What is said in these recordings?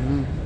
Mm.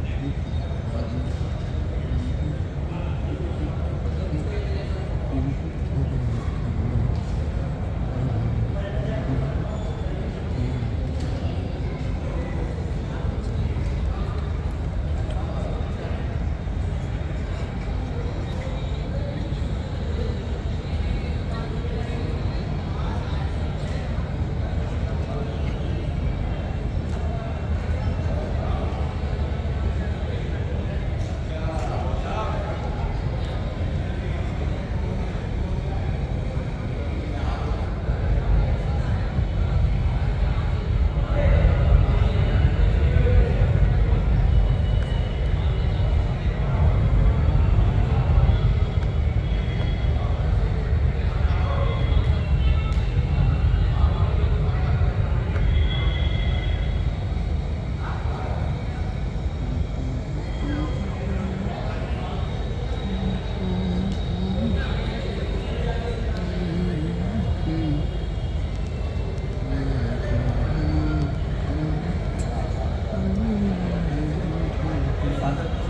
反正